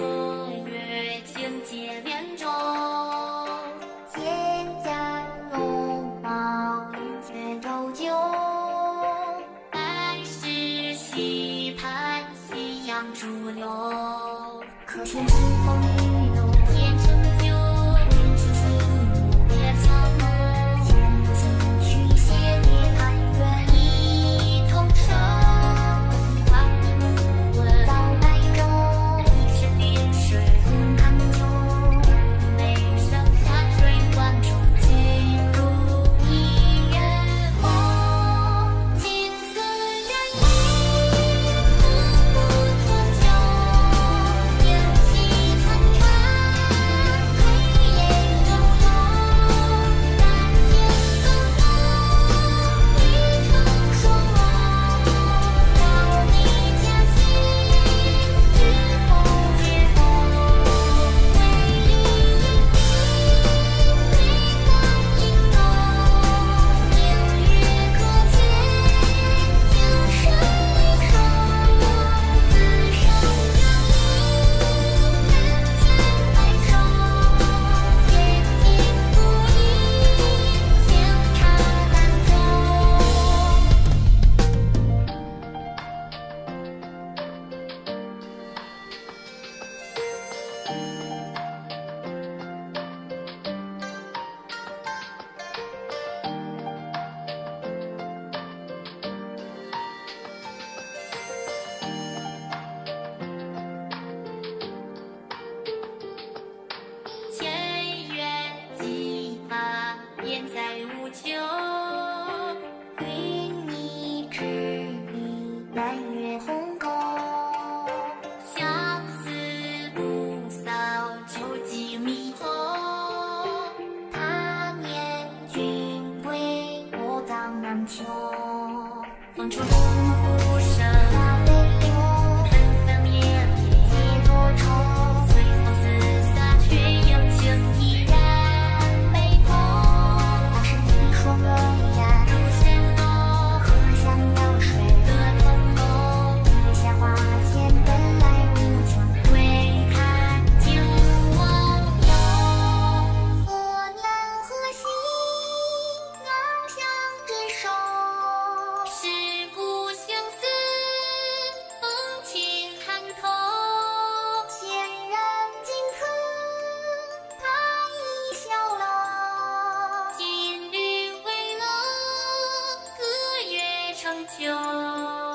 明月清解莲舟，蒹葭芦莽云卷酒。白时溪畔夕阳逐流，可羡风。control. Krishna